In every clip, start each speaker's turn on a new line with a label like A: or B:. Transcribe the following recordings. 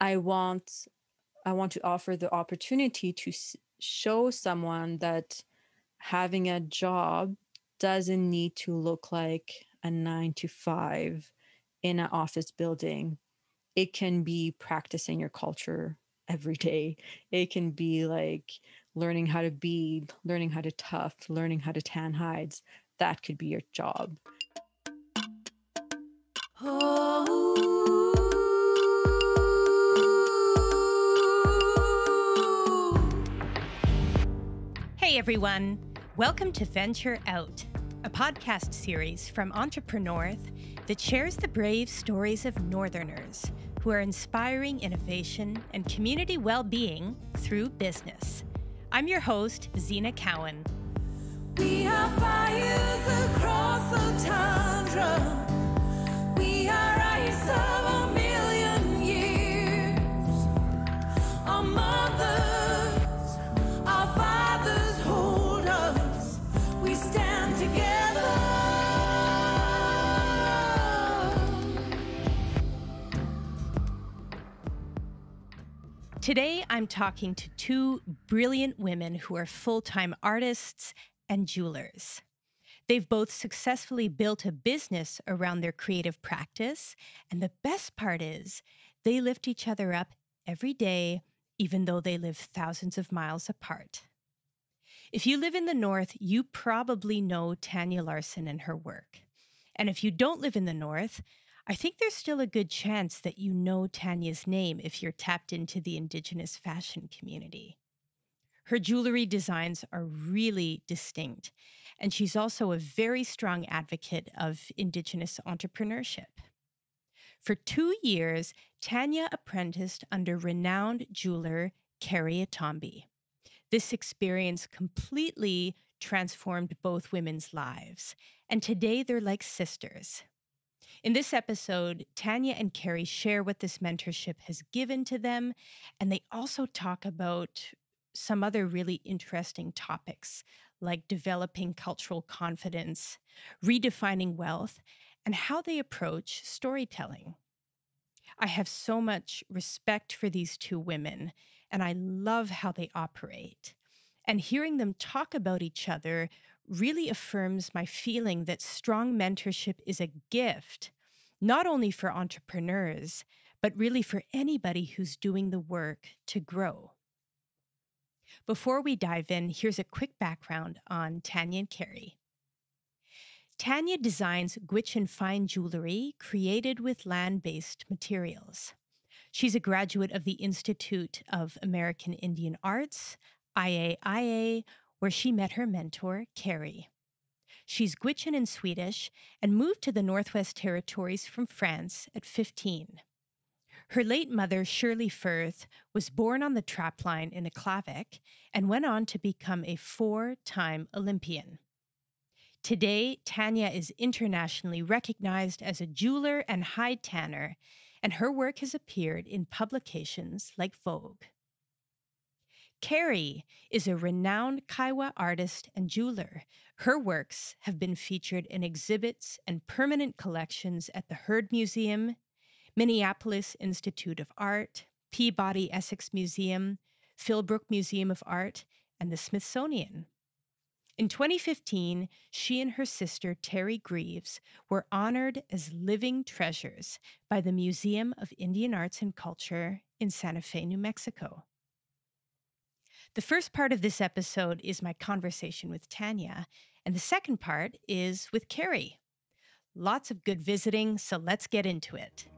A: I want I want to offer the opportunity to show someone that having a job doesn't need to look like a 9 to 5 in an office building. It can be practicing your culture every day. It can be like learning how to bead, learning how to tuft, learning how to tan hides. That could be your job.
B: Everyone, welcome to Venture Out, a podcast series from EntrepreNorth that shares the brave stories of Northerners who are inspiring innovation and community well being through business. I'm your host, Zena Cowan. We have fires across the tundra. We are ice Today, I'm talking to two brilliant women who are full time artists and jewelers. They've both successfully built a business around their creative practice. And the best part is, they lift each other up every day, even though they live thousands of miles apart. If you live in the North, you probably know Tania Larsson and her work. And if you don't live in the North, I think there's still a good chance that you know Tania's name if you're tapped into the Indigenous fashion community. Her jewelry designs are really distinct, and she's also a very strong advocate of Indigenous entrepreneurship. For two years, Tania apprenticed under renowned jeweler Keri Ataumbi. This experience completely transformed both women's lives, and today they're like sisters. In this episode, Tania and Keri share what this mentorship has given to them, and they also talk about some other really interesting topics like developing cultural confidence, redefining wealth, and how they approach storytelling. I have so much respect for these two women, and I love how they operate. And hearing them talk about each other really affirms my feeling that strong mentorship is a gift, not only for entrepreneurs, but really for anybody who's doing the work to grow. Before we dive in, here's a quick background on Tania and Keri. Tania designs Gwich'in fine jewelry created with land based materials. She's a graduate of the Institute of American Indian Arts, IAIA, where she met her mentor, Keri. She's Gwich'in in Swedish and moved to the Northwest Territories from France at 15. Her late mother, Shirley Firth, was born on the trapline in Aklavik and went on to become a four time Olympian. Today, Tania is internationally recognized as a jeweler and hide tanner, and her work has appeared in publications like Vogue. Keri is a renowned Kiowa artist and jeweler. Her works have been featured in exhibits and permanent collections at the Heard Museum, Minneapolis Institute of Art, Peabody Essex Museum, Philbrook Museum of Art, and the Smithsonian. In 2015, she and her sister Teri Greeves were honored as living treasures by the Museum of Indian Arts and Culture in Santa Fe, New Mexico. The first part of this episode is my conversation with Tania, and the second part is with Keri. Lots of good visiting, so let's get into it.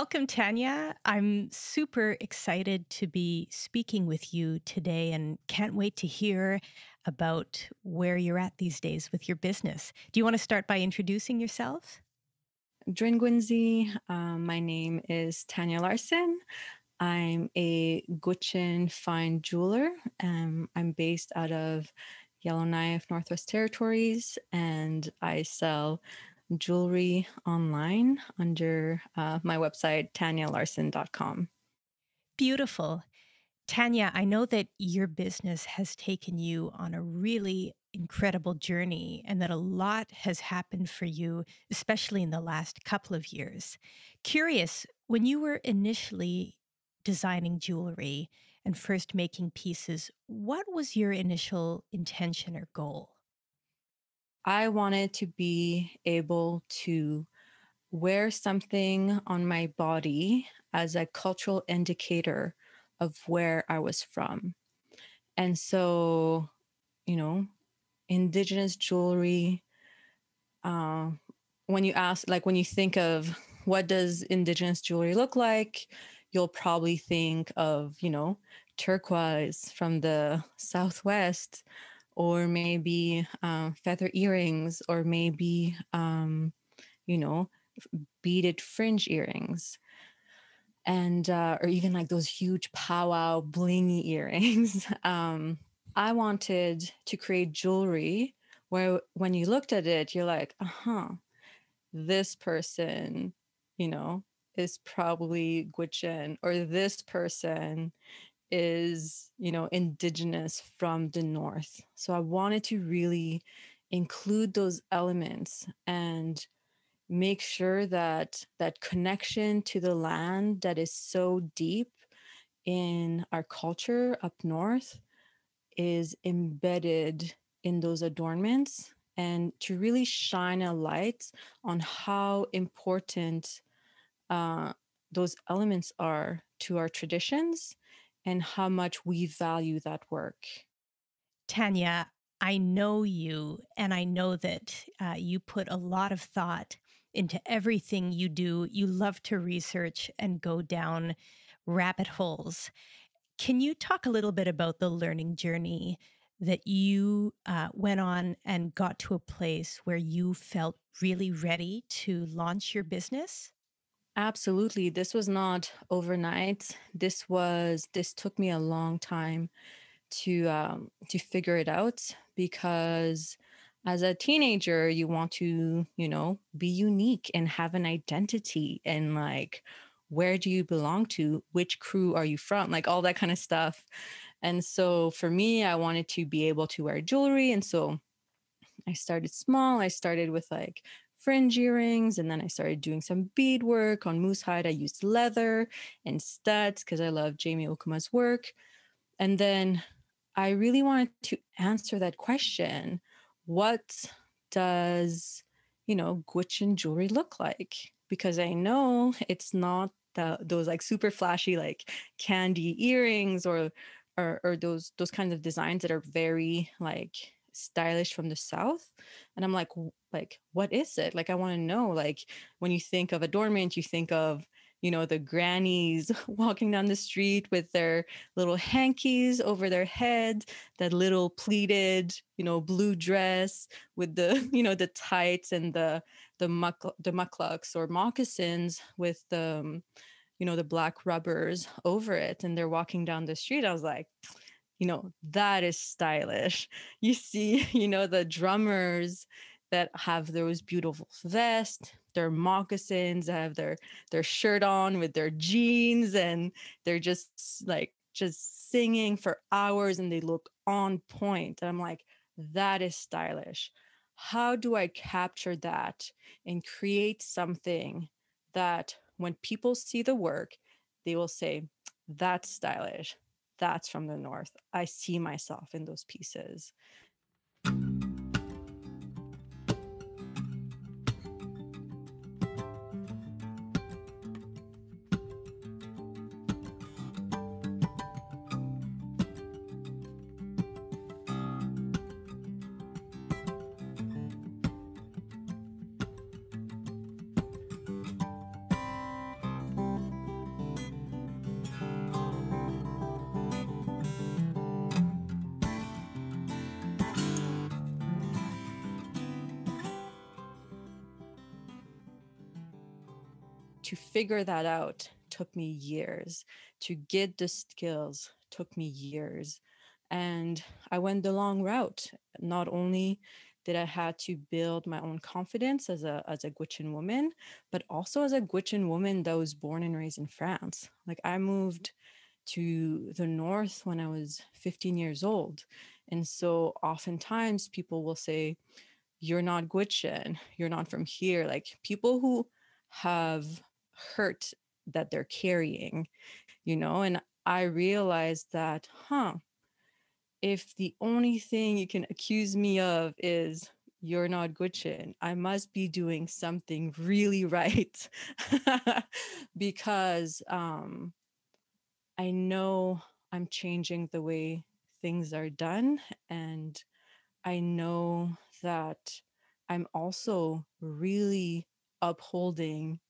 B: Welcome, Tania. I'm super excited to be speaking with you today and can't wait to hear about where you're at these days with your business. Do you want to start by introducing yourself?
A: Drin gwiinzii. Um, my name is Tania Larsson. I'm a Gwich'in fine jeweler. Um, I'm based out of Yellowknife, Northwest Territories, and I sell jewelry online under uh, my website, tanialarsson.com.
B: Beautiful. Tania, I know that your business has taken you on a really incredible journey and that a lot has happened for you, especially in the last couple of years. Curious, when you were initially designing jewelry and first making pieces, what was your initial intention or goal?
A: I wanted to be able to wear something on my body as a cultural indicator of where I was from. And so, you know, indigenous jewelry, uh, when you ask, like when you think of what does indigenous jewelry look like, you'll probably think of, you know, turquoise from the Southwest, or maybe uh, feather earrings, or maybe, um, you know, beaded fringe earrings and uh, or even like those huge powwow blingy earrings. um, I wanted to create jewelry where when you looked at it, you're like, uh huh, this person, you know, is probably Gwich'in, or this person is, you know, indigenous from the north. So I wanted to really include those elements and make sure that that connection to the land that is so deep in our culture up north is embedded in those adornments and to really shine a light on how important uh, those elements are to our traditions and how much we value that work.
B: Tania, I know you, and I know that uh, you put a lot of thought into everything you do. You love to research and go down rabbit holes. Can you talk a little bit about the learning journey that you uh, went on and got to a place where you felt really ready to launch your business?
A: Absolutely. This was not overnight. This was, this took me a long time to um, to figure it out because as a teenager you want to you know be unique and have an identity and like where do you belong to which crew are you from like all that kind of stuff and so for me i wanted to be able to wear jewelry and so i started small i started with like fringe earrings and then i started doing some beadwork on moose hide i used leather and studs because i love jamie okuma's work and then i really wanted to answer that question what does you know Gwich'in jewelry look like? Because I know it's not the, those like super flashy like candy earrings or, or or those those kinds of designs that are very like stylish from the south and i'm like like what is it like i want to know like when you think of adornment you think of you know, the grannies walking down the street with their little hankies over their head, that little pleated, you know, blue dress with the, you know, the tights and the the muck the mukluks or moccasins with the um, you know, the black rubbers over it and they're walking down the street. I was like, you know, that is stylish. You see, you know, the drummers that have those beautiful vests, their moccasins, have their their shirt on with their jeans, and they're just like just singing for hours and they look on point. And I'm like, that is stylish. How do I capture that and create something that when people see the work, they will say, that's stylish. That's from the North. I see myself in those pieces. Figure that out took me years to get the skills took me years and i went the long route not only did I had to build my own confidence as a as a Gwich'in woman, but also as a Gwich'in woman that was born and raised in France. Like I moved to the north when I was 15 years old. And so oftentimes people will say, You're not Gwich'in, you're not from here. Like people who have hurt that they're carrying, you know, and I realized that, huh, if the only thing you can accuse me of is you're not Gwich'in, I must be doing something really right because um, I know I'm changing the way things are done. And I know that I'm also really upholding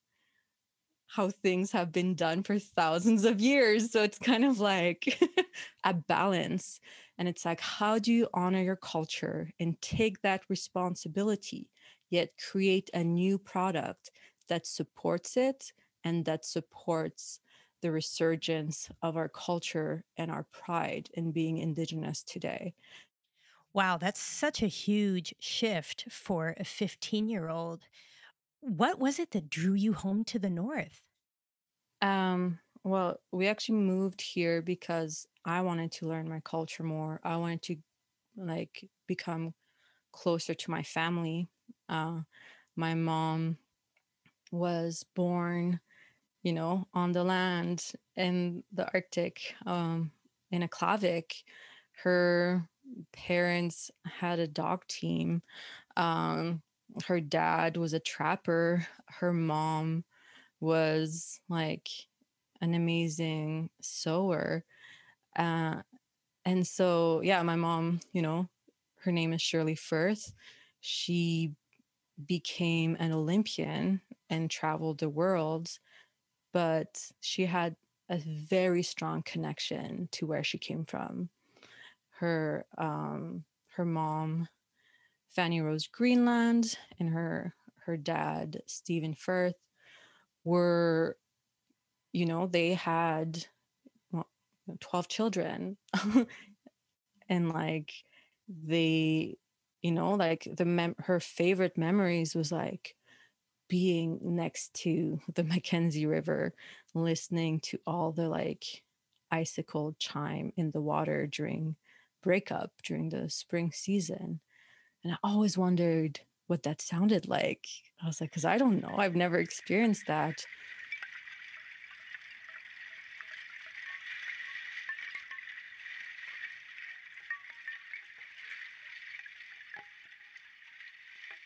A: how things have been done for thousands of years. So it's kind of like a balance. And it's like, how do you honor your culture and take that responsibility, yet create a new product that supports it and that supports the resurgence of our culture and our pride in being Indigenous today?
B: Wow, that's such a huge shift for a 15 year old. What was it that drew you home to the North?
A: Um, well, we actually moved here because I wanted to learn my culture more. I wanted to like become closer to my family. Uh, my mom was born, you know, on the land in the Arctic, um, in Aklavik. Her parents had a dog team. Um, her dad was a trapper. Her mom was like an amazing sewer. Uh, and so, yeah, my mom, you know, her name is Shirley Firth. She became an Olympian and traveled the world, but she had a very strong connection to where she came from. Her um, her mom, Fanny Rose Greenland, and her her dad, Stephen Firth, were, you know, they had well, 12 children. and like they, you know, like the mem- her favorite memories was like being next to the Mackenzie River, listening to all the like icicle chime in the water during breakup during the spring season. And I always wondered what that sounded like. I was like, because I don't know. I've never experienced that.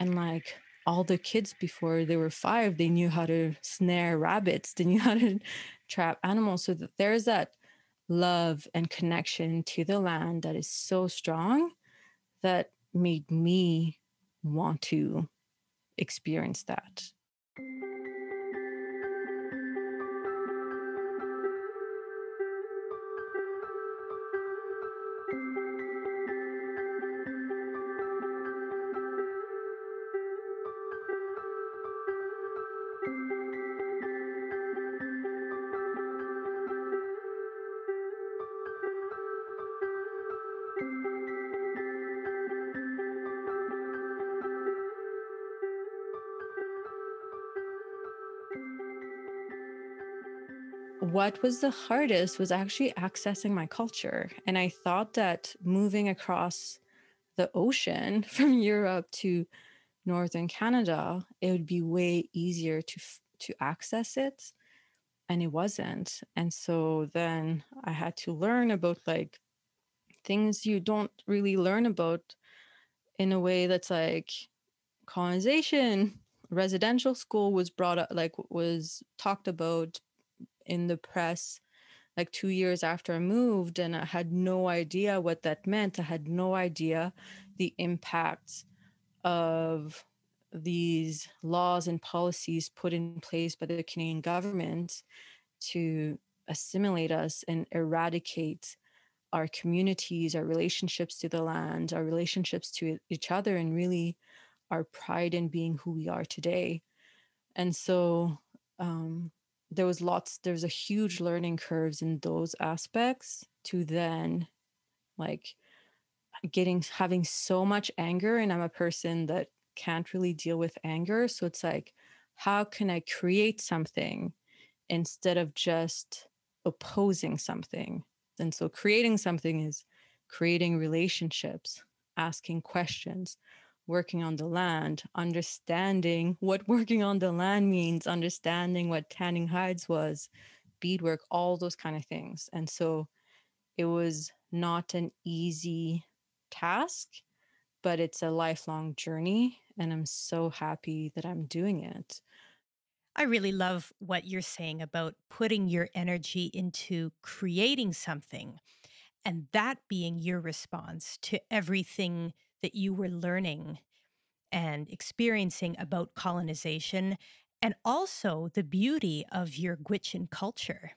A: And like all the kids before they were five, they knew how to snare rabbits, they knew how to trap animals. So that there's that love and connection to the land that is so strong that made me want to experience that. What was the hardest was actually accessing my culture. And I thought that moving across the ocean from Europe to northern Canada, it would be way easier to to access it, and it wasn't. And so then I had to learn about like things you don't really learn about in a way that's like colonization. Residential school was brought up, like was talked about in the press like two years after I moved, and I had no idea what that meant. I had no idea the impact of these laws and policies put in place by the Canadian government to assimilate us and eradicate our communities, our relationships to the land, our relationships to each other, and really our pride in being who we are today. And so, um, there was lots there's a huge learning curves in those aspects to then like getting having so much anger and I'm a person that can't really deal with anger so it's like how can I create something instead of just opposing something? And so creating something is creating relationships asking questions working on the land understanding what working on the land means understanding what tanning hides was beadwork all those kind of things and so it was not an easy task, but it's a lifelong journey. And I'm so happy that I'm doing it.
B: I really love what you're saying about putting your energy into creating something and that being your response to everything that you were learning and experiencing about colonization and also the beauty of your Gwich'in culture.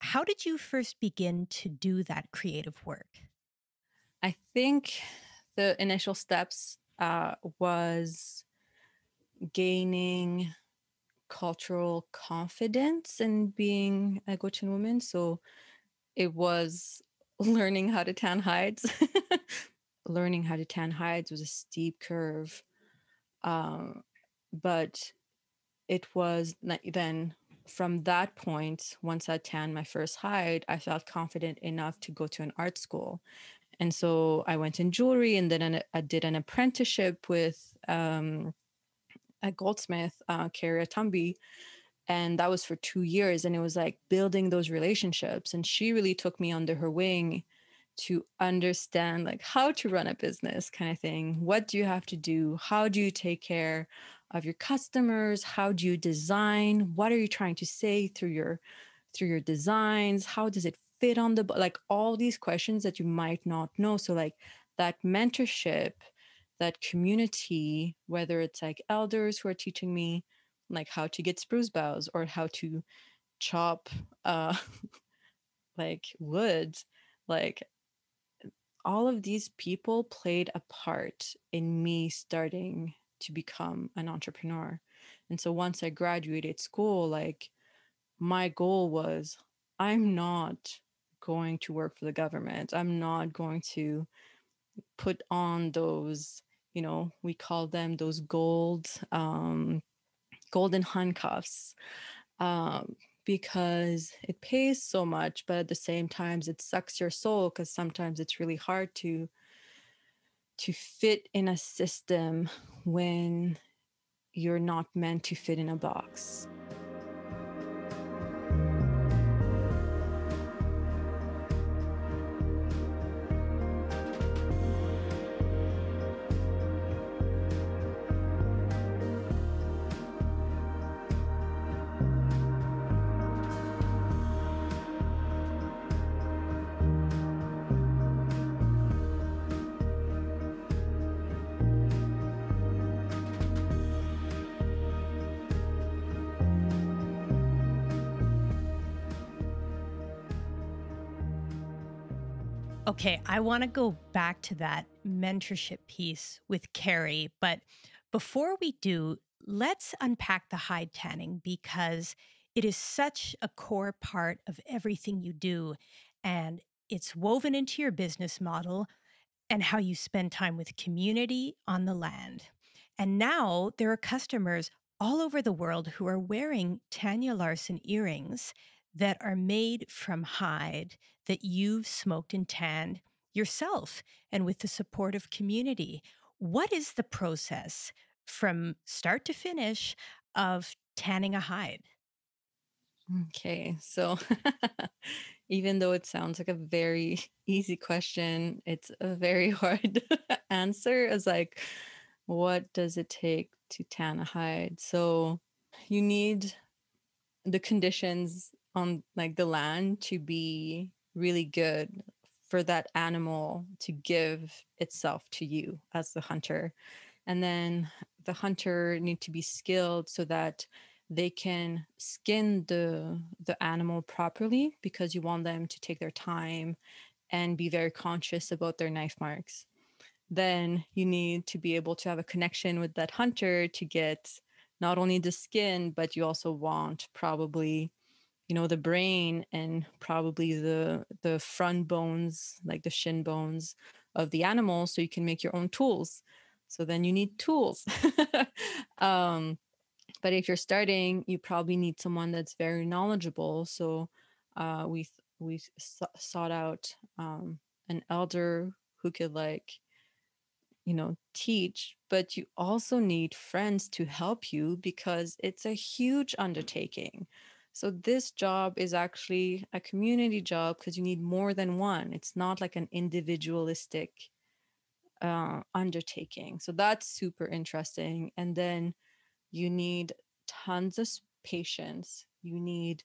B: How did you first begin to do that creative work?
A: I think the initial steps uh, was gaining cultural confidence in being a Gwich'in woman. So it was learning how to tan hides. learning how to tan hides was a steep curve. Um, but it was then from that point, once I tanned my first hide, I felt confident enough to go to an art school. And so I went in jewelry and then I did an apprenticeship with um, a goldsmith, uh, Keri Ataumbi. And that was for two years. And it was like building those relationships. And she really took me under her wing to understand like how to run a business kind of thing. What do you have to do? How do you take care of your customers how do you design what are you trying to say through your through your designs how does it fit on the like all these questions that you might not know so like that mentorship that community whether it's like elders who are teaching me like how to get spruce boughs or how to chop uh like wood like all of these people played a part in me starting to become an entrepreneur. And so once I graduated school, like my goal was I'm not going to work for the government. I'm not going to put on those, you know, we call them those gold, um, golden handcuffs, um, because it pays so much, but at the same time, it sucks your soul because sometimes it's really hard to to fit in a system when you're not meant to fit in a box.
B: Okay, I want to go back to that mentorship piece with Keri, but before we do, let's unpack the hide tanning because it is such a core part of everything you do and it's woven into your business model and how you spend time with community on the land. And now there are customers all over the world who are wearing Tania Larsson earrings that are made from hide that you've smoked and tanned yourself and with the support of community. What is the process from start to finish of tanning a hide?
A: Okay, so even though it sounds like a very easy question, it's a very hard answer. It's like, what does it take to tan a hide? So you need the conditions on like the land to be really good for that animal to give itself to you as the hunter. And then the hunter need to be skilled so that they can skin the the animal properly because you want them to take their time and be very conscious about their knife marks. Then you need to be able to have a connection with that hunter to get not only the skin but you also want probably you know the brain and probably the the front bones like the shin bones of the animal so you can make your own tools. So then you need tools. Um, but if you're starting you probably need someone that's very knowledgeable. So uh, we we sought out um, an elder who could like you know teach but you also need friends to help you because it's a huge undertaking so this job is actually a community job because you need more than one. It's not like an individualistic uh, undertaking. So that's super interesting. And then you need tons of patience. You need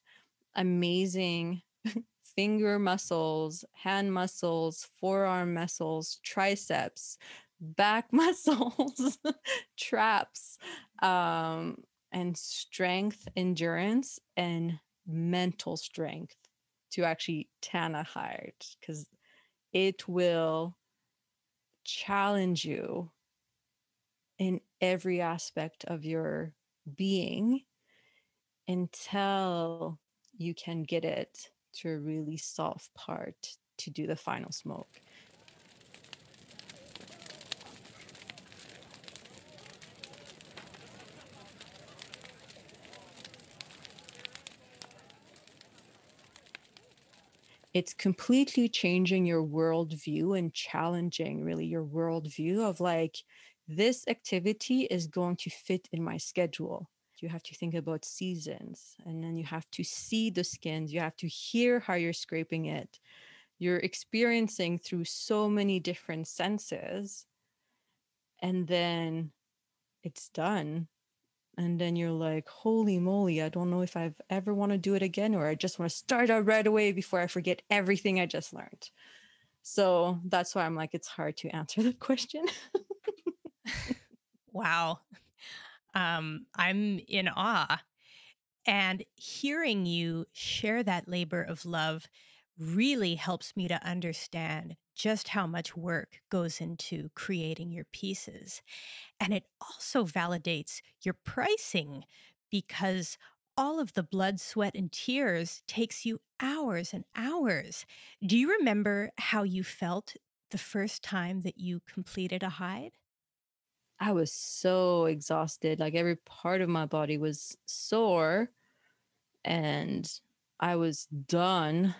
A: amazing finger muscles, hand muscles, forearm muscles, triceps, back muscles, traps, um, and strength, endurance, and mental strength to actually tan a hide because it will challenge you in every aspect of your being until you can get it to a really soft part to do the final smoke. It's completely changing your worldview and challenging really your worldview of like this activity is going to fit in my schedule. You have to think about seasons and then you have to see the skins you have to hear how you're scraping it. You're experiencing through so many different senses and then it's done and then you're like holy moly i don't know if i've ever want to do it again or i just want to start out right away before i forget everything i just learned. So that's why i'm like it's hard to answer the question.
B: Wow. Um, I'm in awe. And hearing you share that labor of love really helps me to understand just how much work goes into creating your pieces. And it also validates your pricing because all of the blood, sweat, and tears takes you hours and hours. Do you remember how you felt the first time that you completed a hide?
A: I was so exhausted. Like every part of my body was sore and I was done.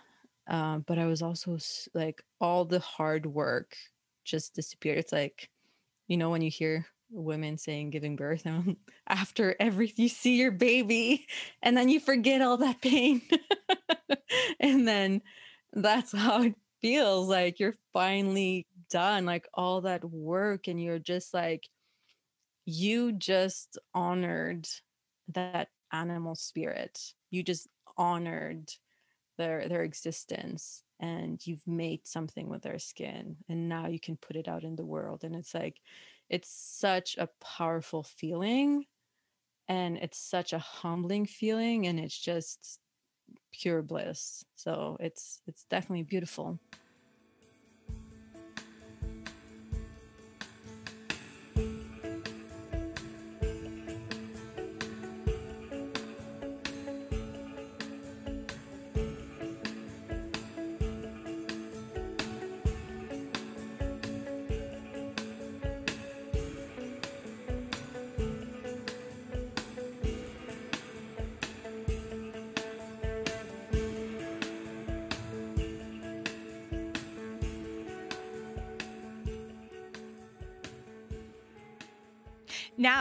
A: Uh, but I was also like, all the hard work just disappeared. It's like, you know, when you hear women saying giving birth and after every you see your baby and then you forget all that pain and then that's how it feels like you're finally done like all that work and you're just like you just honored that animal spirit. You just honored their their existence and you've made something with their skin and now you can put it out in the world and it's like it's such a powerful feeling and it's such a humbling feeling and it's just pure bliss so it's it's definitely beautiful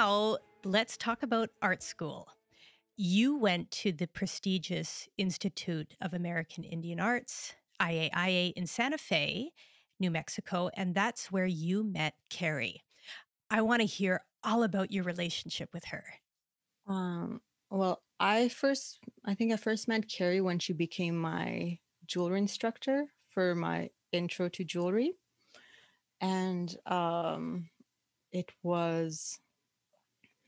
B: Now, let's talk about art school. You went to the prestigious Institute of American Indian Arts, IAIA, in Santa Fe, New Mexico, and that's where you met Keri. I want to hear all about your relationship with her.
A: Um, well, I first, I think I first met Keri when she became my jewelry instructor for my intro to jewelry. And um, it was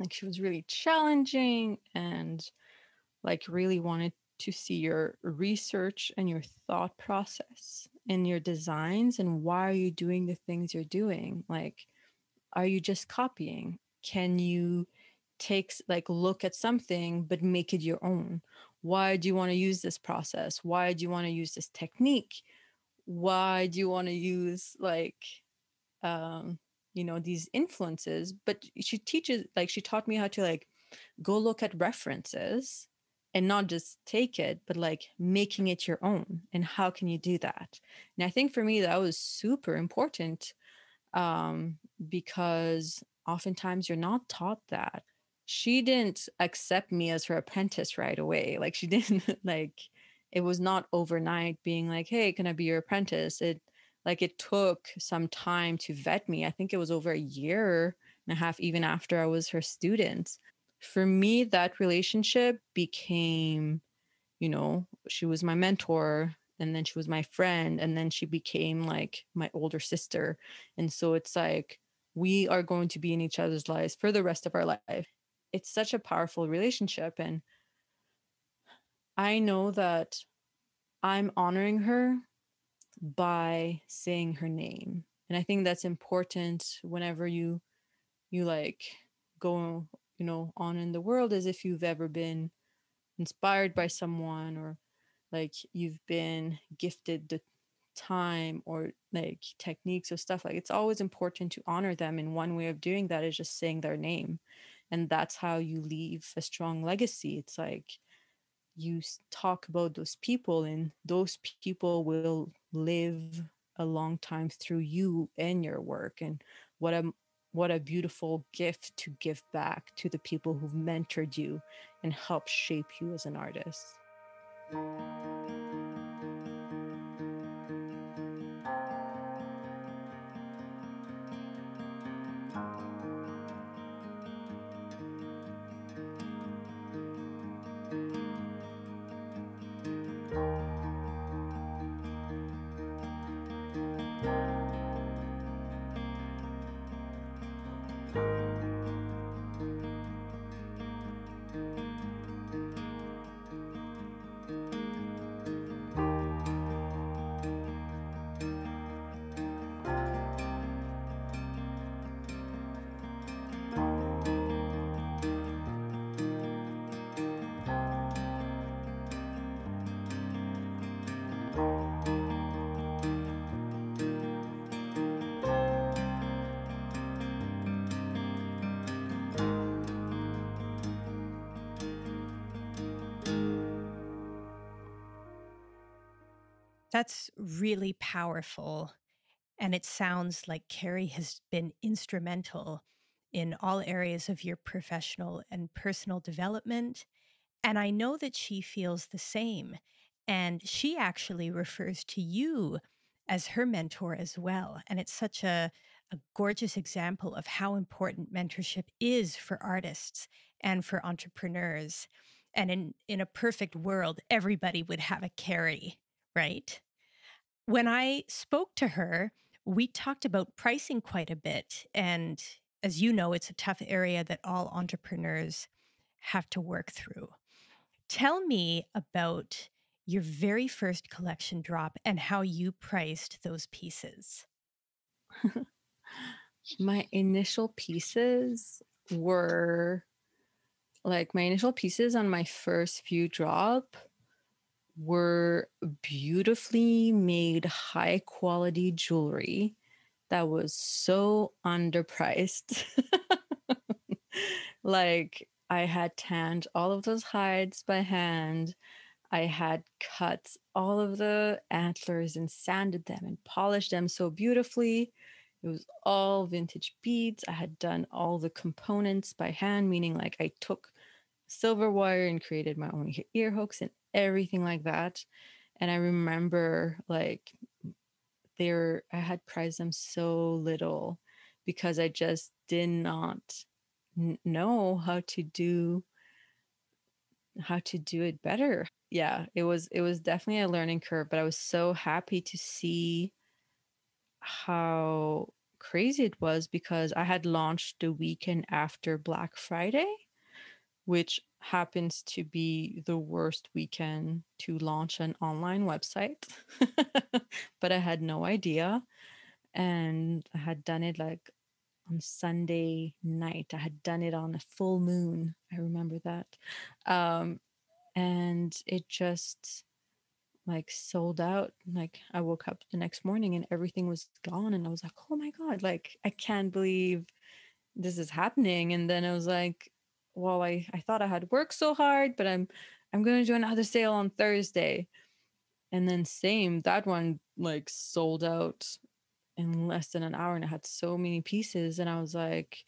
A: like she was really challenging and like really wanted to see your research and your thought process and your designs and why are you doing the things you're doing? Like are you just copying? Can you take like look at something but make it your own? Why do you want to use this process? Why do you want to use this technique? Why do you want to use like um you know these influences but she teaches like she taught me how to like go look at references and not just take it but like making it your own and how can you do that? And i think for me that was super important um because oftentimes you're not taught that. She didn't accept me as her apprentice right away like she didn't like it was not overnight being like hey can i be your apprentice? It like it took some time to vet me i think it was over a year and a half even after i was her student. For me that relationship became you know she was my mentor and then she was my friend and then she became like my older sister and so it's like we are going to be in each other's lives for the rest of our life. It's such a powerful relationship and i know that i'm honoring her by saying her name and i think that's important whenever you you like go you know on in the world as if you've ever been inspired by someone or like you've been gifted the time or like techniques or stuff like it's always important to honor them and one way of doing that is just saying their name and that's how you leave a strong legacy. It's like you talk about those people and those people will live a long time through you and your work and what a what a beautiful gift to give back to the people who've mentored you and helped shape you as an artist
B: That's really powerful. And it sounds like Keri has been instrumental in all areas of your professional and personal development. And I know that she feels the same. And she actually refers to you as her mentor as well. And it's such a, a gorgeous example of how important mentorship is for artists and for entrepreneurs. And in, in a perfect world, everybody would have a Keri right? When I spoke to her, we talked about pricing quite a bit. And as you know, it's a tough area that all entrepreneurs have to work through. Tell me about your very first collection drop and how you priced those pieces.
A: my initial pieces were like my initial pieces on my first few drop were beautifully made high quality jewelry that was so underpriced. like I had tanned all of those hides by hand. I had cut all of the antlers and sanded them and polished them so beautifully. It was all vintage beads. I had done all the components by hand, meaning like I took silver wire and created my own ear hooks and everything like that. And I remember like they were, I had prized them so little because I just did not n- know how to do how to do it better. Yeah, it was it was definitely a learning curve, but I was so happy to see how crazy it was because I had launched the weekend after Black Friday, which happens to be the worst weekend to launch an online website. but I had no idea. And I had done it like on Sunday night. I had done it on a full moon. I remember that. Um, and it just like sold out. Like I woke up the next morning and everything was gone. And I was like, oh my God, like I can't believe this is happening. And then I was like, well, I, I thought I had worked so hard, but I'm I'm gonna do another sale on Thursday. And then same, that one like sold out in less than an hour and it had so many pieces. And I was like,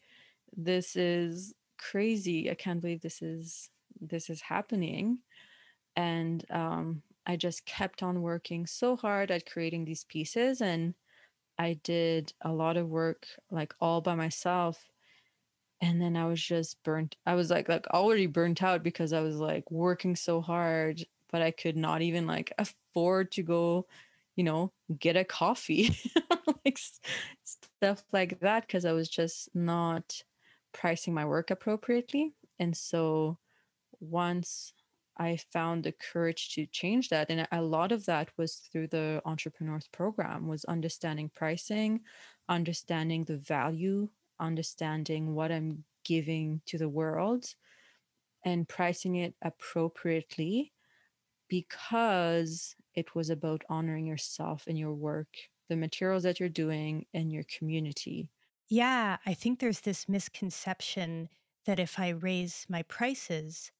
A: this is crazy. I can't believe this is this is happening. And um I just kept on working so hard at creating these pieces and I did a lot of work like all by myself and then I was just burnt I was like like already burnt out because I was like working so hard but I could not even like afford to go you know get a coffee like stuff like that because I was just not pricing my work appropriately and so once I found the courage to change that. And a lot of that was through the entrepreneurs program was understanding pricing, understanding the value, understanding what I'm giving to the world and pricing it appropriately because it was about honoring yourself and your work, the materials that you're doing and your community.
B: Yeah, I think there's this misconception that if I raise my prices,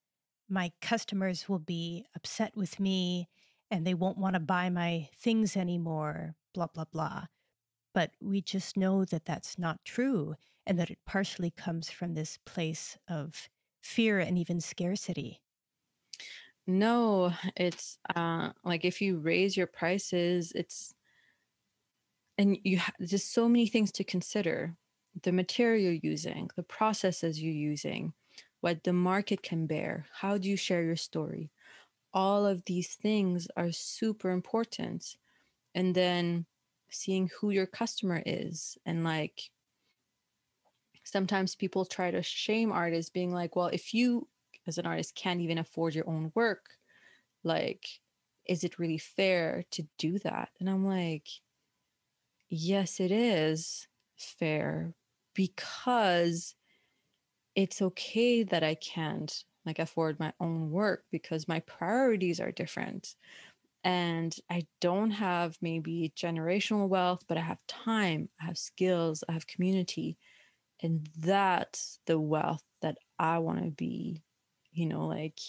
B: my customers will be upset with me and they won't want to buy my things anymore, blah, blah, blah. But we just know that that's not true and that it partially comes from this place of fear and even scarcity.
A: No, it's uh, like if you raise your prices, it's and you have just so many things to consider the material you're using, the processes you're using, what the market can bear, how do you share your story? All of these things are super important. And then seeing who your customer is and like sometimes people try to shame artists being like well if you as an artist can't even afford your own work like is it really fair to do that and i'm like yes it is fair because it's okay that I can't like afford my own work because my priorities are different. And I don't have maybe generational wealth, but I have time, I have skills, I have community. And that's the wealth that I want to be, you know, like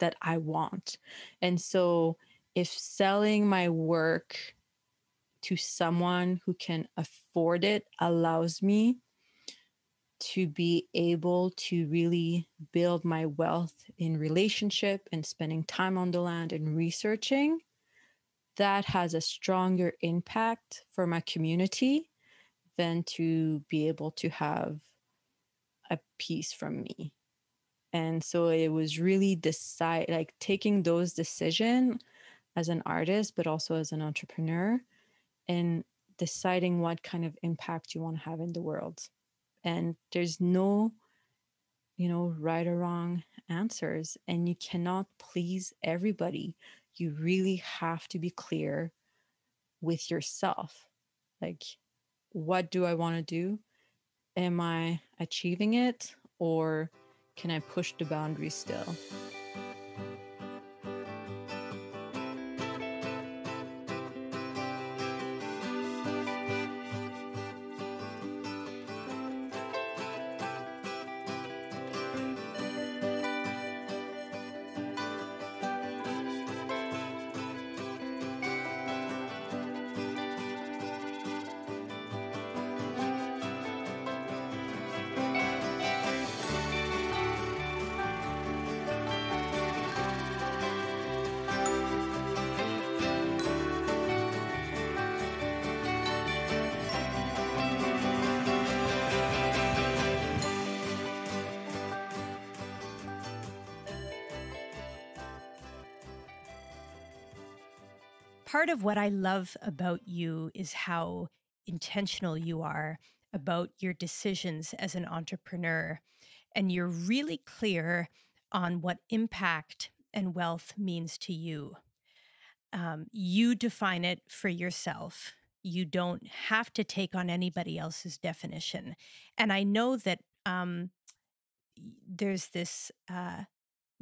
A: that I want. And so if selling my work to someone who can afford it allows me to be able to really build my wealth in relationship and spending time on the land and researching, that has a stronger impact for my community than to be able to have a piece from me. And so it was really decide like taking those decision as an artist, but also as an entrepreneur and deciding what kind of impact you want to have in the world and there's no you know right or wrong answers and you cannot please everybody. You really have to be clear with yourself. Like what do i want to do? Am i achieving it or can i push the boundaries still
B: part of what I love about you is how intentional you are about your decisions as an entrepreneur. And you're really clear on what impact and wealth means to you. Um, you define it for yourself. You don't have to take on anybody else's definition. And I know that um, there's this uh,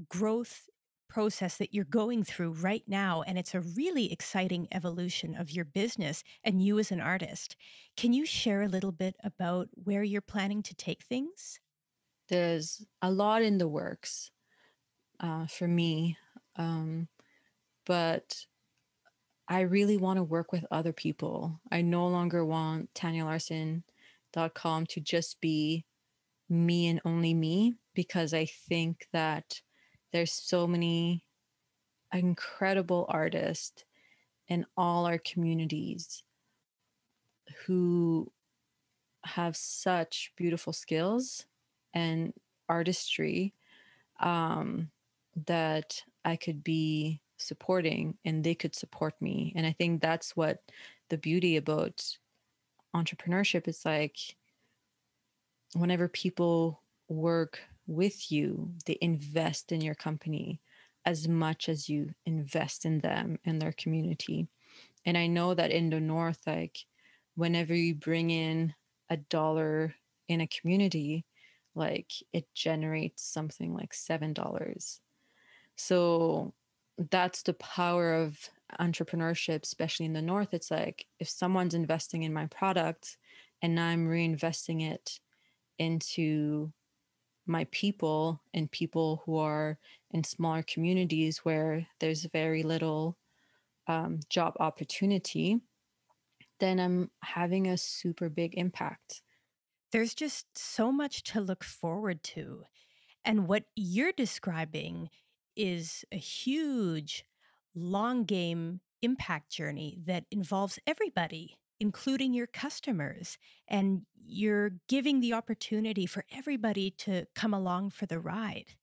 B: growth process that you're going through right now, and it's a really exciting evolution of your business and you as an artist. Can you share a little bit about where you're planning to take things?
A: There's a lot in the works uh, for me, um, but I really want to work with other people. I no longer want TaniaLarsson.com to just be me and only me because I think that there's so many incredible artists in all our communities who have such beautiful skills and artistry um, that I could be supporting and they could support me. And I think that's what the beauty about entrepreneurship is like whenever people work with you, they invest in your company as much as you invest in them and their community. And I know that in the North, like whenever you bring in a dollar in a community, like it generates something like $7. So that's the power of entrepreneurship, especially in the North. It's like if someone's investing in my product and I'm reinvesting it into my people and people who are in smaller communities where there's very little um, job opportunity, then I'm having a super big impact.
B: There's just so much to look forward to. And what you're describing is a huge, long game impact journey that involves everybody including your customers. And you're giving the opportunity for everybody to come along for the ride.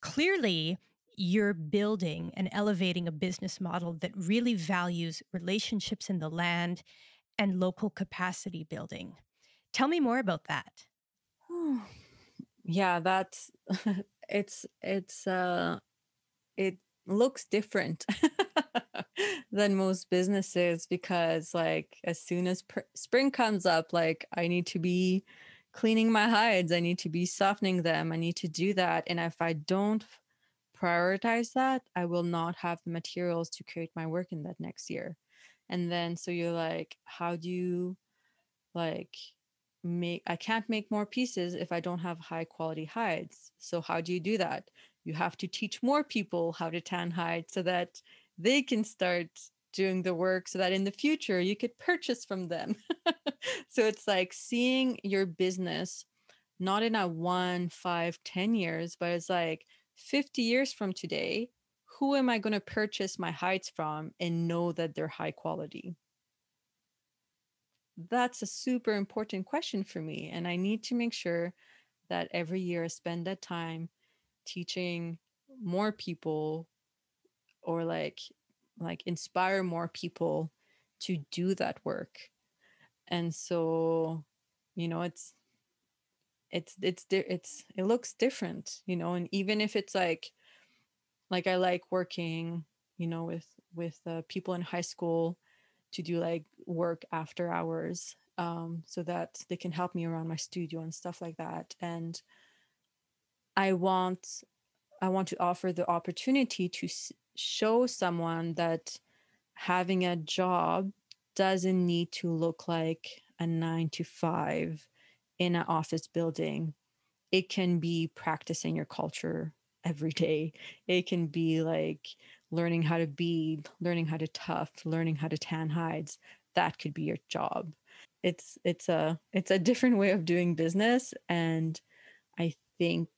B: Clearly, you're building and elevating a business model that really values relationships in the land and local capacity building. Tell me more about that.
A: yeah, that's it's it's uh it looks different than most businesses because like as soon as pr- spring comes up like i need to be cleaning my hides i need to be softening them i need to do that and if i don't prioritize that i will not have the materials to create my work in that next year. And then so you're like how do you like make i can't make more pieces if i don't have high quality hides so how do you do that you have to teach more people how to tan hide so that they can start doing the work so that in the future you could purchase from them. so it's like seeing your business not in a one, five, ten years, but it's like 50 years from today, who am I going to purchase my hides from and know that they're high quality? That's a super important question for me. And I need to make sure that every year I spend that time teaching more people or like like inspire more people to do that work. And so you know it's it's it's it's it looks different you know and even if it's like like i like working you know with with uh, people in high school to do like work after hours um, so that they can help me around my studio and stuff like that. And i want i want to offer the opportunity to show someone that having a job doesn't need to look like a nine to five in an office building. It can be practicing your culture every day. It can be like learning how to bead, learning how to tuft, learning how to tan hides. That could be your job. It's it's a it's a different way of doing business and I think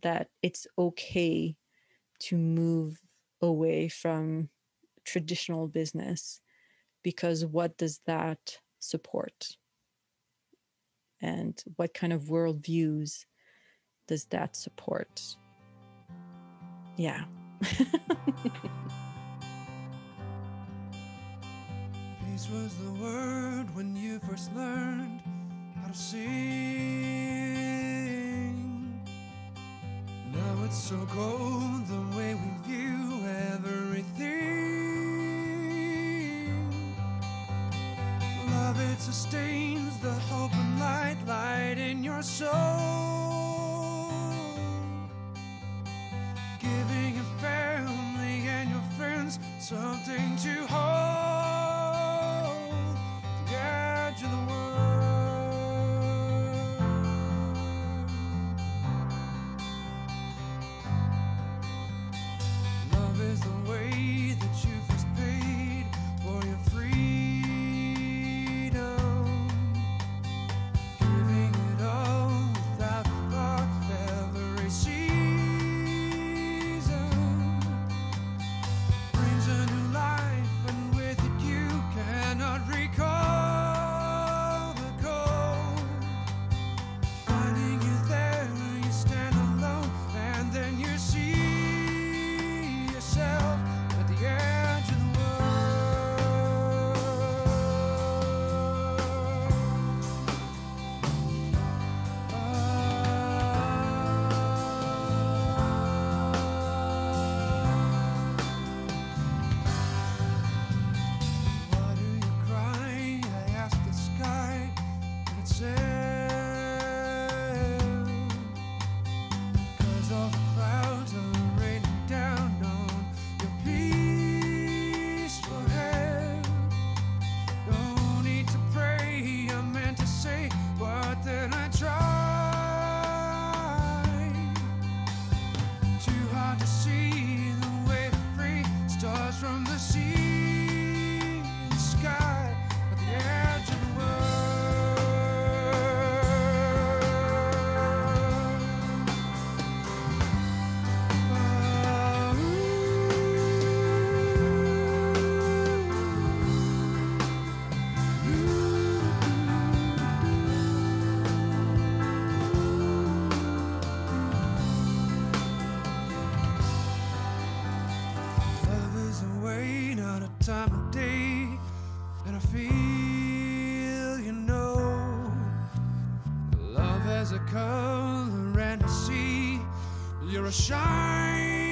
A: that it's okay to move away from traditional business because what does that support? And what kind of worldviews does that support? Yeah. Peace was the word when you first learned how to sing. Now it's so cold the way we view everything. love it sustains the hope and light, light in your soul. there's a color and a sea. You're a shine.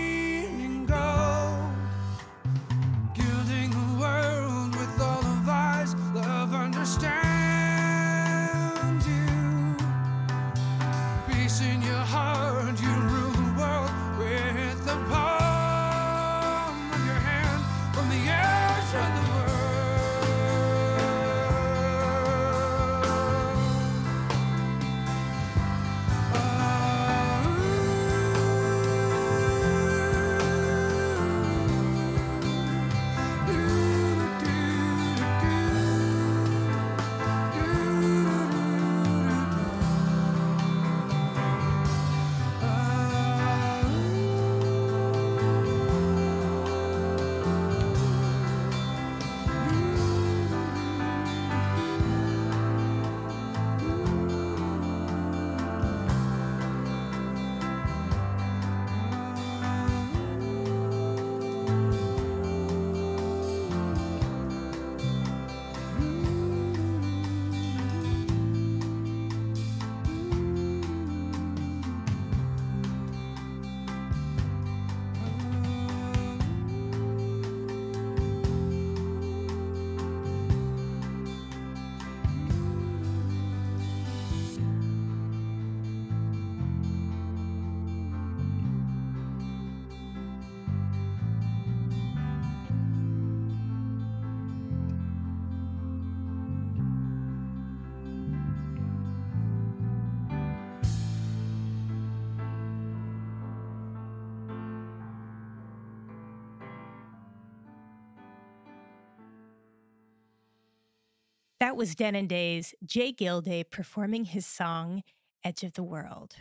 B: That was Denendeh's Jay Gilday performing his song, Edge of the World.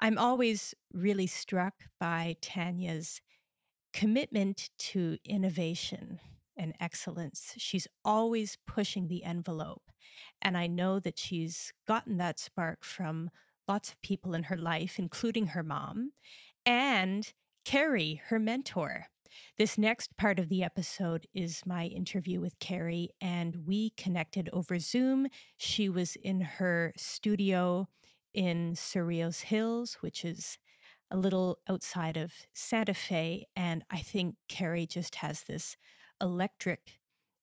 B: I'm always really struck by Tania's commitment to innovation and excellence. She's always pushing the envelope. And I know that she's gotten that spark from lots of people in her life, including her mom and Keri, her mentor. This next part of the episode is my interview with Keri, and we connected over Zoom. She was in her studio in Cerrillos Hills, which is a little outside of Santa Fe. And I think Keri just has this electric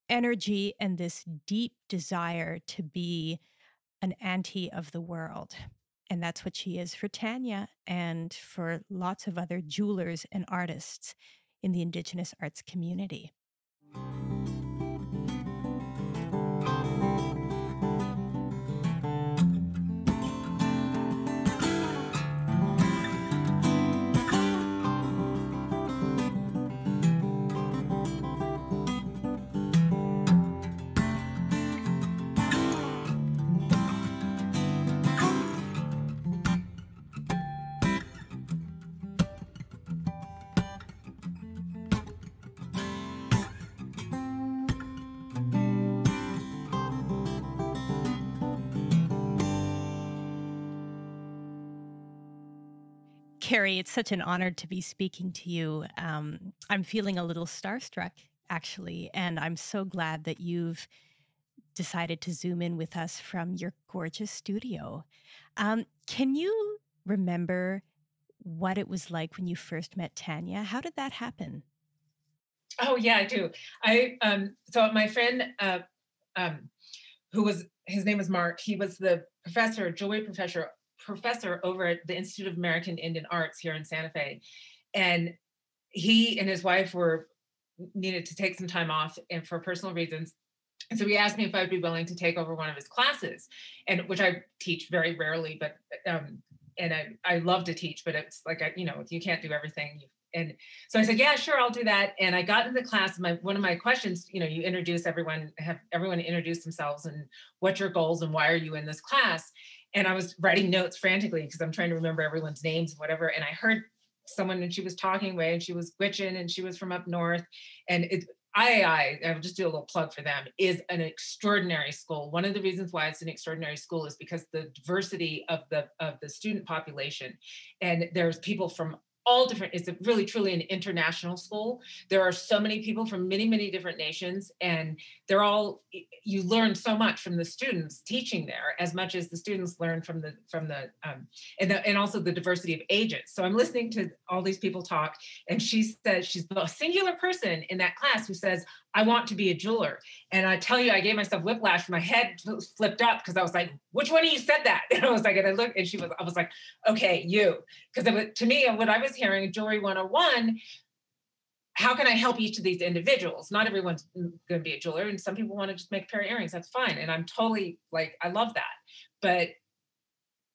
B: energy and this deep desire to be an auntie of the world. And that's what she is for Tania and for lots of other jewelers and artists in the Indigenous arts community. It's such an honor to be speaking to you. Um, I'm feeling a little starstruck, actually, and I'm so glad that you've decided to zoom in with us from your gorgeous studio. Um, can you remember what it was like when you first met Tania? How did that happen?
C: Oh yeah, I do. I um so my friend uh um who was his name was Mark, he was the professor, jewelry professor professor over at the Institute of American Indian Arts here in Santa Fe. And he and his wife were needed to take some time off and for personal reasons. So he asked me if I'd be willing to take over one of his classes, and which I teach very rarely, but um, and I, I love to teach, but it's like I, you know, you can't do everything. And so I said, yeah, sure, I'll do that. And I got into the class. My one of my questions, you know, you introduce everyone, have everyone introduce themselves and what's your goals and why are you in this class? And I was writing notes frantically because I'm trying to remember everyone's names, and whatever. And I heard someone and she was talking away and she was Gwich'in and she was from up north. And it, IAI, I'll just do a little plug for them, is an extraordinary school. One of the reasons why it's an extraordinary school is because the diversity of the of the student population, and there's people from all different it's really truly an international school. There are so many people from many many different nations and they're all you learn so much from the students teaching there as much as the students learn from the from the um, and the, and also the diversity of ages. So i'm listening to all these people talk and she says she's the singular person in that class who says I want to be a jeweler. And I tell you, I gave myself whiplash. My head flipped up because I was like, which one of you said that? And I was like, and I looked, and she was, I was like, okay, you. Because to me, what I was hearing, Jewelry 101, how can I help each of these individuals? Not everyone's going to be a jeweler, and some people want to just make a pair of earrings. That's fine. And I'm totally like, I love that. But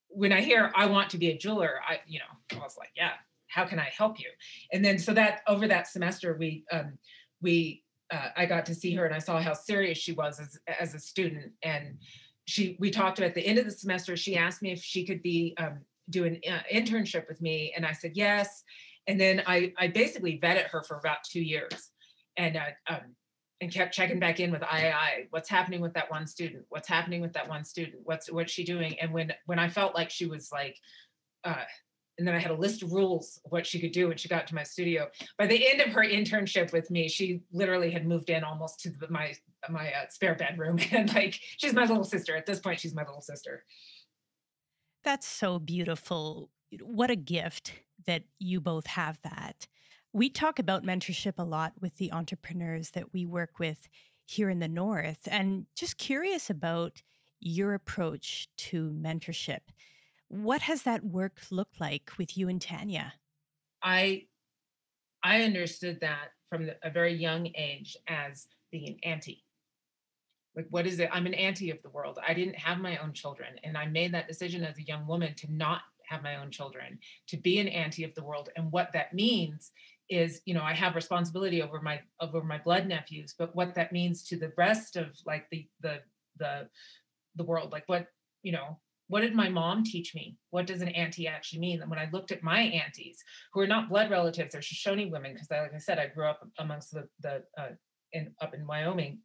C: when I hear I want to be a jeweler, I, you know, I was like, yeah, how can I help you? And then so that over that semester, we um, we uh, I got to see her and I saw how serious she was as, as a student. And she, we talked at the end of the semester, she asked me if she could be, um, do an uh, internship with me. And I said, yes. And then I, I basically vetted her for about two years and, uh, um, and kept checking back in with IAI. What's happening with that one student? What's happening with that one student? What's, what's she doing? And when, when I felt like she was like, uh, and then I had a list of rules of what she could do when she got to my studio. By the end of her internship with me, she literally had moved in almost to the, my my uh, spare bedroom, and like she's my little sister. At this point, she's my little sister.
B: That's so beautiful. What a gift that you both have that. We talk about mentorship a lot with the entrepreneurs that we work with here in the North, and just curious about your approach to mentorship. What has that work looked like with you and Tania?
C: I I understood that from a very young age as being an auntie. Like, what is it? I'm an auntie of the world. I didn't have my own children. And I made that decision as a young woman to not have my own children, to be an auntie of the world. And what that means is, you know, I have responsibility over my over my blood nephews, but what that means to the rest of like the the the the world, like what, you know, what did my mom teach me? What does an auntie actually mean? And when I looked at my aunties, who are not blood relatives, they're Shoshone women, because like I said, I grew up amongst the, the uh, in, up in Wyoming,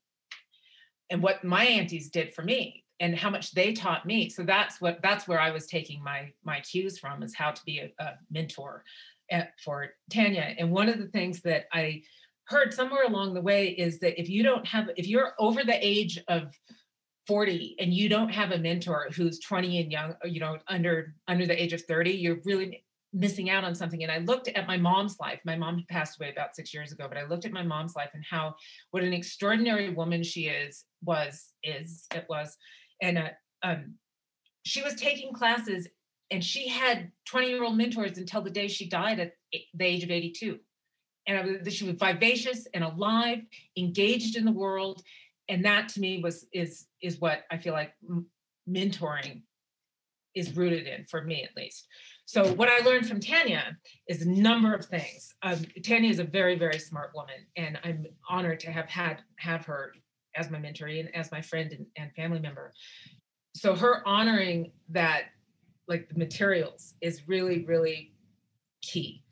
C: and what my aunties did for me and how much they taught me. So that's what that's where I was taking my my cues from is how to be a, a mentor at, eh, for Tania. And one of the things that I heard somewhere along the way is that if you don't have if you're over the age of 40 and you don't have a mentor who's 20 and young you know under under the age of 30 you're really missing out on something. And i looked at my mom's life. My mom passed away about six years ago but i looked at my mom's life and how what an extraordinary woman she is was is it was. And uh, um, she was taking classes and she had 20 year old mentors until the day she died at the age of 82 and she was vivacious and alive engaged in the world and that to me was is is what i feel like mentoring is rooted in for me at least. So what i learned from tania is a number of things. Um, tania is a very very smart woman and i'm honored to have had have her as my mentor and as my friend and, and family member. So her honoring that like the materials is really really key.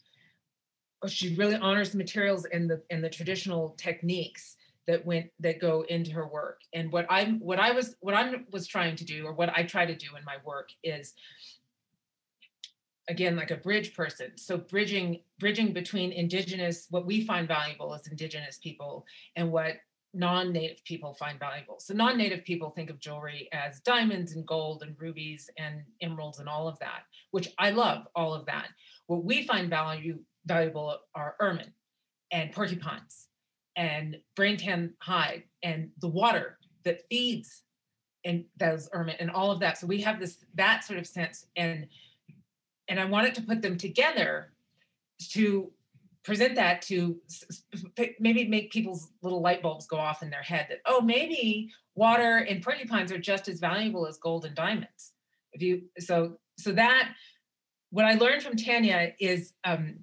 C: She really honors the materials and the and the traditional techniques that went that go into her work. And what i'm what i was what i was trying to do or what i try to do in my work is again like a bridge person. So bridging bridging between indigenous what we find valuable as indigenous people and what non-native people find valuable. So non-native people think of jewelry as diamonds and gold and rubies and emeralds and all of that which i love all of that. What we find value valuable are ermine and porcupines and brain tan hide and the water that feeds and those ermine and all of that. So we have this that sort of sense and and I wanted to put them together to present that to maybe make people's little light bulbs go off in their head that oh maybe water and porcupines are just as valuable as gold and diamonds. If you so so that what i learned from tania is um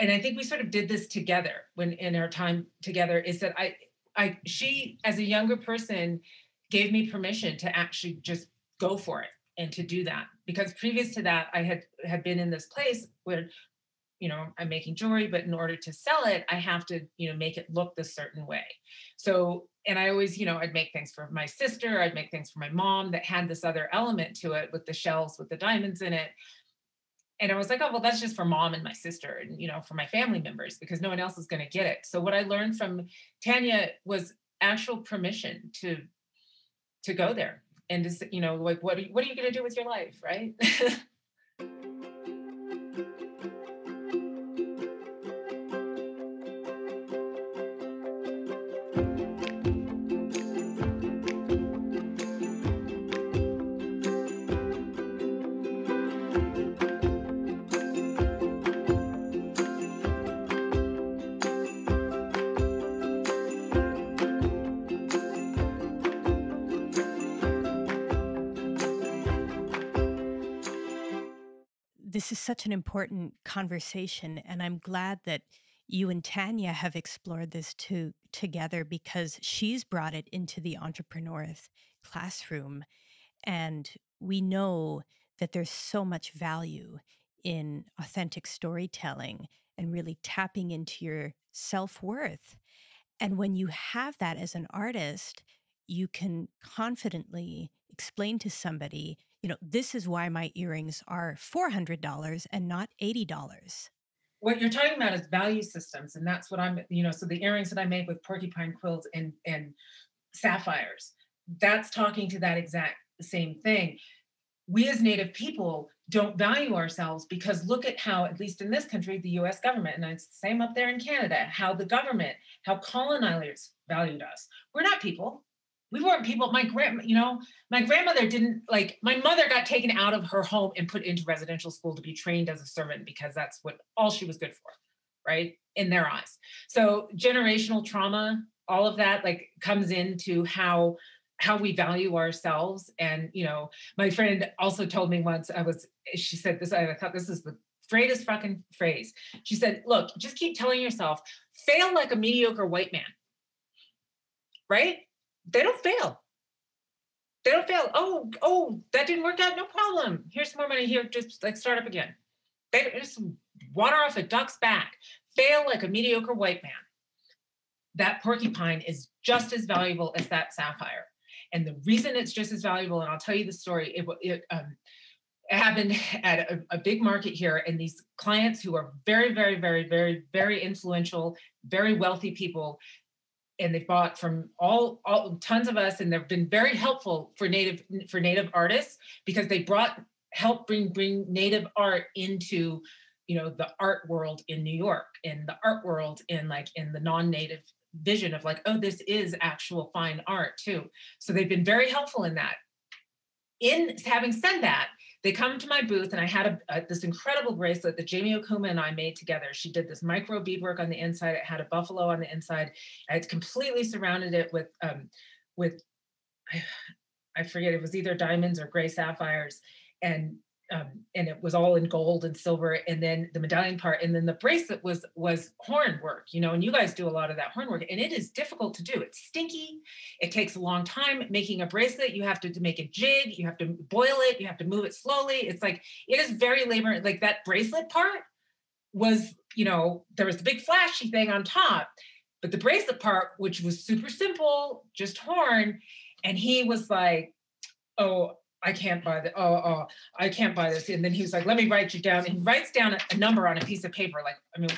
C: and i think we sort of did this together when in our time together is that i i she as a younger person gave me permission to actually just go for it and to do that. Because previous to that i had had been in this place where you know i'm making jewelry but in order to sell it i have to you know make it look this certain way. So and i always you know i'd make things for my sister i'd make things for my mom that had this other element to it with the shells with the diamonds in it and i was like oh well that's just for mom and my sister and you know for my family members because no one else is going to get it. So what i learned from tania was actual permission to to go there and just you know like what are what are you going to do with your life? Right
B: this is such an important conversation. And I'm glad that you and Tania have explored this too, together because she's brought it into the entrepreneur's classroom. And we know that there's so much value in authentic storytelling and really tapping into your self worth. And when you have that as an artist, you can confidently explain to somebody you know, this is why my earrings are $400 and not $80.
C: What you're talking about is value systems. And that's what I'm, you know, so the earrings that I make with porcupine quills and, and sapphires, that's talking to that exact same thing. We as Native people don't value ourselves because look at how, at least in this country, the US government, and it's the same up there in Canada, how the government, how colonizers valued us. We're not people we weren't people my grand you know my grandmother didn't like my mother got taken out of her home and put into residential school to be trained as a servant because that's what all she was good for right in their eyes. So generational trauma all of that like comes into how how we value ourselves. And you know my friend also told me once i was she said this i thought this is the greatest fucking phrase. She said look just keep telling yourself fail like a mediocre white man. Right they don't fail. They don't fail. Oh, oh, that didn't work out. No problem. Here's more money. Here, just like start up again. They just water off a duck's back. Fail like a mediocre white man. That porcupine is just as valuable as that sapphire. And the reason it's just as valuable, and I'll tell you the story. It, it, um, happened at a, a, big market here, and these clients who are very, very, very, very, very influential, very wealthy people and they've bought from all, all tons of us and they've been very helpful for native for native artists because they brought help bring bring native art into you know the art world in new york in the art world in like in the non-native vision of like oh this is actual fine art too. So they've been very helpful in that. In having said that they come to my booth and I had a, a, this incredible bracelet that Jamie Okuma and I made together. She did this micro beadwork on the inside. It had a buffalo on the inside. I completely surrounded it with um, with I, I forget it was either diamonds or gray sapphires, and um, and it was all in gold and silver and then the medallion part and then the bracelet was was horn work you know and you guys do a lot of that horn work and it is difficult to do. It's stinky. It takes a long time making a bracelet. You have to, to make a jig. You have to boil it. You have to move it slowly. It's like it is very labor like that bracelet part was you know there was the big flashy thing on top but the bracelet part which was super simple just horn and he was like oh I can't buy the oh oh I can't buy this. And then he was like, let me write you down. And he writes down a, a number on a piece of paper. Like, I mean,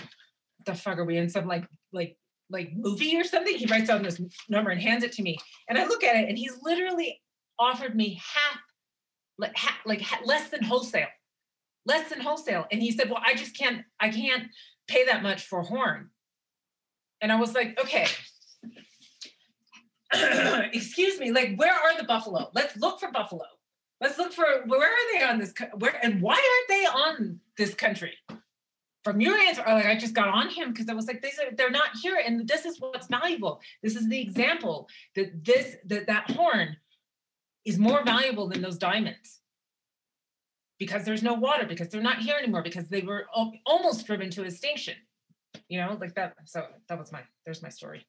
C: the fuck are we in some like like like movie or something? He writes down this number and hands it to me. And I look at it and he's literally offered me half like half, like less than wholesale. Less than wholesale. And he said, Well, I just can't, I can't pay that much for horn. And I was like, okay, excuse me, like where are the buffalo? Let's look for buffalo. Let's look for where are they on this where and why aren't they on this country? From your answer, like I just got on him because I was like, these are they're not here, and this is what's valuable. This is the example that this that that horn is more valuable than those diamonds because there's no water because they're not here anymore because they were almost driven to extinction you know like that so that was my there's my story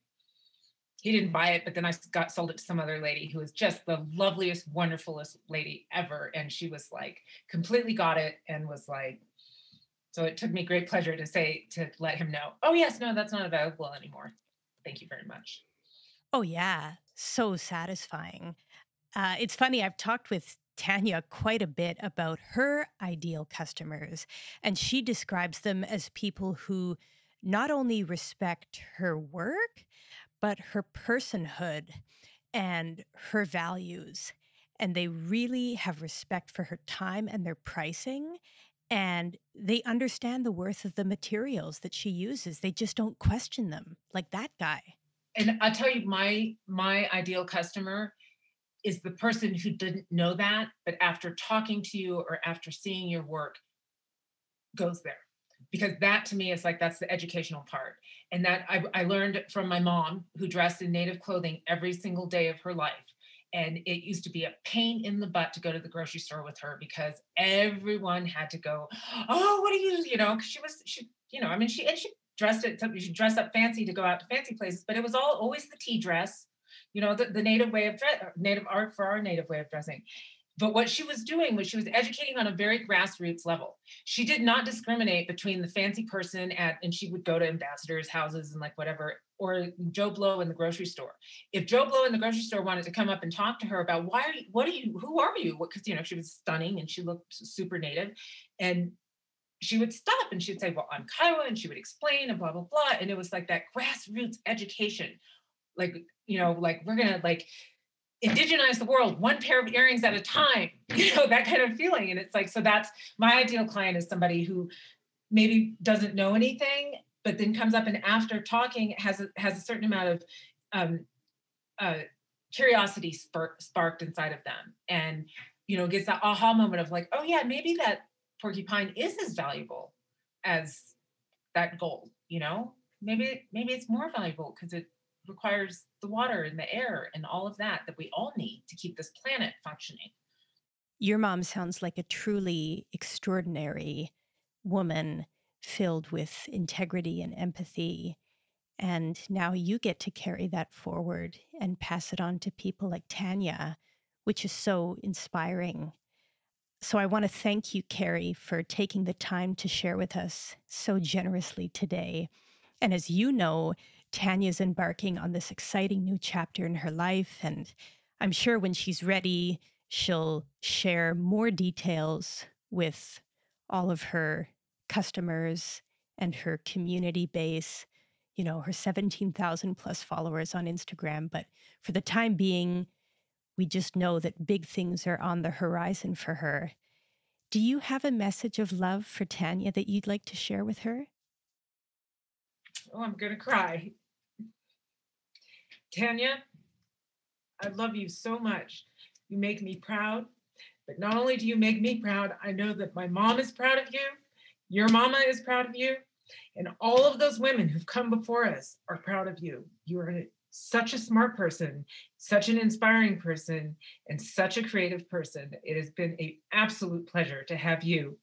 C: he didn't buy it, but then I got sold it to some other lady who was just the loveliest, wonderfulest lady ever. And she was like, completely got it and was like, so it took me great pleasure to say, to let him know, oh, yes, no, that's not available anymore. Thank you very much.
B: Oh, yeah. So satisfying. Uh, it's funny, I've talked with Tania quite a bit about her ideal customers, and she describes them as people who not only respect her work, but her personhood and her values. And they really have respect for her time and their pricing. And they understand the worth of the materials that she uses. They just don't question them like that guy.
C: And I'll tell you, my my ideal customer is the person who didn't know that, but after talking to you or after seeing your work, goes there because that to me is like that's the educational part. And that I, I, learned from my mom who dressed in native clothing every single day of her life. And it used to be a pain in the butt to go to the grocery store with her because everyone had to go oh what are you you know because she was she you know i mean she and she dressed it she dressed up fancy to go out to fancy places but it was all always the tea dress you know the, the native way of dress native art for our native way of dressing but what she was doing was she was educating on a very grassroots level. She did not discriminate between the fancy person at, and she would go to ambassadors' houses and like whatever, or Joe Blow in the grocery store. If Joe Blow in the grocery store wanted to come up and talk to her about why are you, what are you, who are you? Because you know she was stunning and she looked super native, and she would stop and she'd say, "Well, I'm Kiowa," and she would explain and blah blah blah. And it was like that grassroots education, like you know, like we're gonna like indigenize the world one pair of earrings at a time you know that kind of feeling. And it's like so that's my ideal client is somebody who maybe doesn't know anything but then comes up and after talking has a, has a certain amount of um, uh, curiosity spark, sparked inside of them. And you know gets that aha moment of like oh yeah maybe that porcupine is as valuable as that gold you know? Maybe maybe it's more valuable because it requires the water and the air and all of that that we all need to keep this planet functioning.
B: Your mom sounds like a truly extraordinary woman filled with integrity and empathy. And now you get to carry that forward and pass it on to people like Tania, which is so inspiring. So I want to thank you, Keri, for taking the time to share with us so generously today. And as you know, Tania's embarking on this exciting new chapter in her life. And I'm sure when she's ready, she'll share more details with all of her customers and her community base, you know, her 17,000 plus followers on Instagram. But for the time being, we just know that big things are on the horizon for her. Do you have a message of love for Tania that you'd like to share with her?
C: Oh, I'm going to cry. Tania, I love you so much. You make me proud. But not only do you make me proud, I know that my mom is proud of you, your mama is proud of you, and all of those women who've come before us are proud of you. You are such a smart person, such an inspiring person, and such a creative person. It has been an absolute pleasure to have you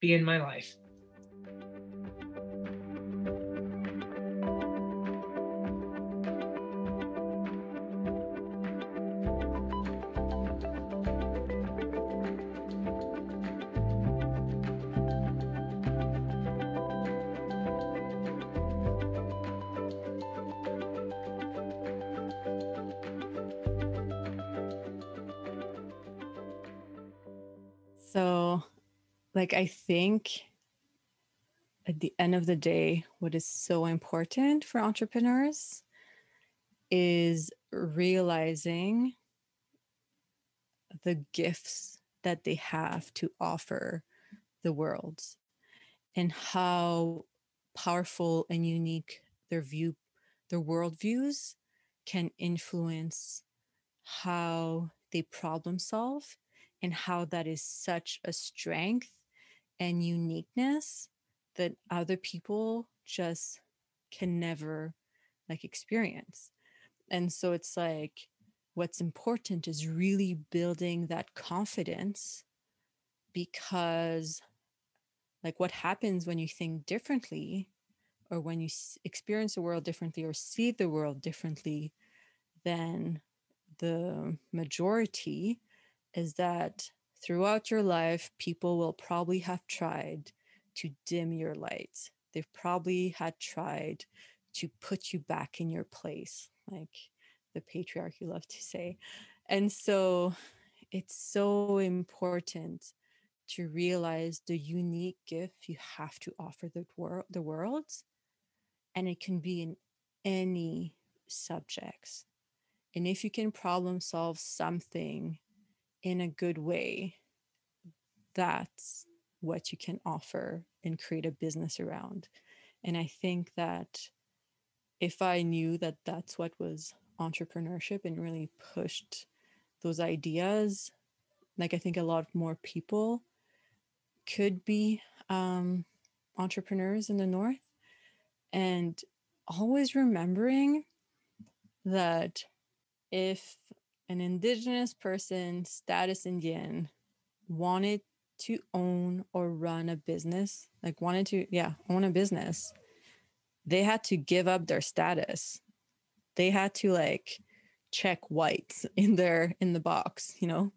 C: be in my life.
A: Like I think at the end of the day, what is so important for entrepreneurs is realizing the gifts that they have to offer the world and how powerful and unique their view their worldviews can influence how they problem solve and how that is such a strength and uniqueness that other people just can never like experience. And so it's like what's important is really building that confidence because like what happens when you think differently or when you experience the world differently or see the world differently than the majority is that throughout your life people will probably have tried to dim your light they've probably had tried to put you back in your place like the patriarchy love to say. And so it's so important to realize the unique gift you have to offer the world the world and it can be in any subjects. And if you can problem solve something in a good way that's what you can offer and create a business around. And i think that if i knew that that's what was entrepreneurship and really pushed those ideas like i think a lot more people could be um, entrepreneurs in the north. And always remembering that if an indigenous person status indian wanted to own or run a business like wanted to yeah own a business they had to give up their status they had to like check whites in their in the box you know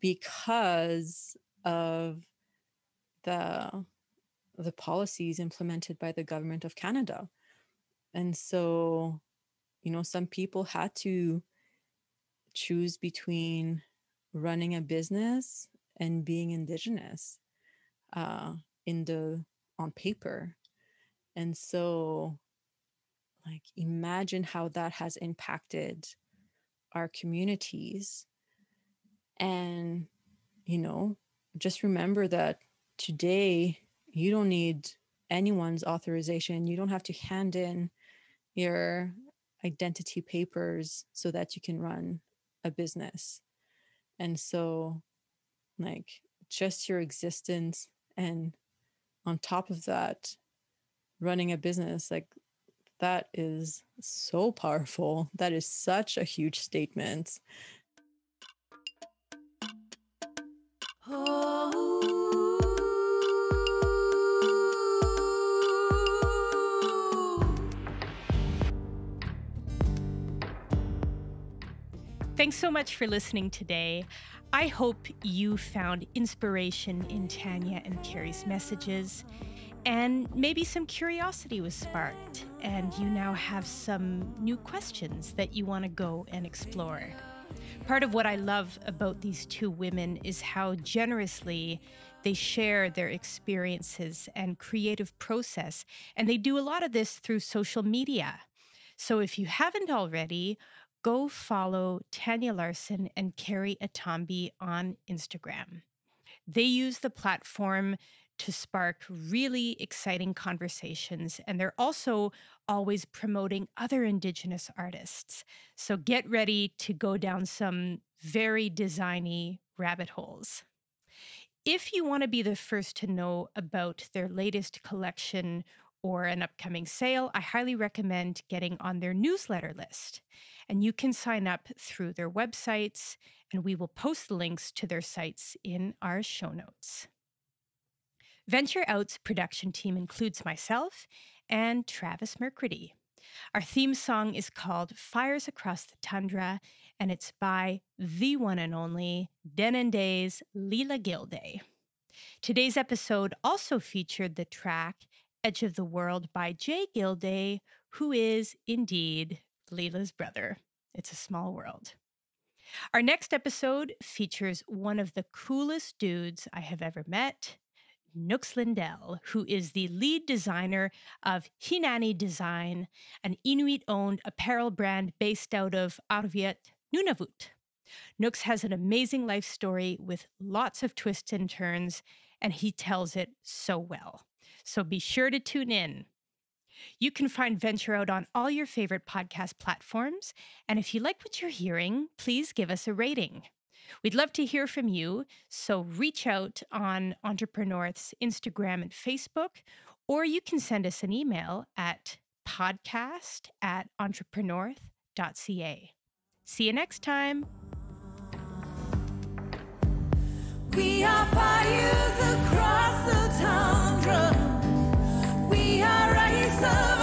A: because of the the policies implemented by the government of Canada. And so, you know, some people had to choose between running a business and being indigenous uh, in the on paper. And so, like, imagine how that has impacted our communities. And, you know, just remember that today you don't need anyone's authorization. You don't have to hand in your identity papers so that you can run a business. And so, like, just your existence and on top of that, running a business, like, that is so powerful. That is such a huge statement.
B: Thanks so much for listening today. I hope you found inspiration in Tania and Keri's messages, and maybe some curiosity was sparked, and you now have some new questions that you want to go and explore. Part of what I love about these two women is how generously they share their experiences and creative process, and they do a lot of this through social media. So if you haven't already, go follow Tania Larsson and Keri Ataumbi on Instagram. They use the platform to spark really exciting conversations, and they're also always promoting other Indigenous artists. So get ready to go down some very designy rabbit holes. If you want to be the first to know about their latest collection or an upcoming sale, I highly recommend getting on their newsletter list. And you can sign up through their websites, and we will post links to their sites in our show notes. Venture Out's production team includes myself and Travis Mercredi. Our theme song is called Fires Across the Tundra, and it's by the one and only Denendeh's Leela Gilday. Today's episode also featured the track Edge of the World by Jay Gilday, who is indeed Leela's brother. It's a small world. Our next episode features one of the coolest dudes I have ever met, Nooks Lindell, who is the lead designer of Hinaani Design, an Inuit owned apparel brand based out of Arviat, Nunavut. Nooks has an amazing life story with lots of twists and turns, and he tells it so well. So be sure to tune in. You can find Venture Out on all your favorite podcast platforms. And if you like what you're hearing, please give us a rating. We'd love to hear from you, so reach out on EntrepreNorth's Instagram and Facebook, or you can send us an email at podcast at entreprenorth.ca. See you next time. We are fires so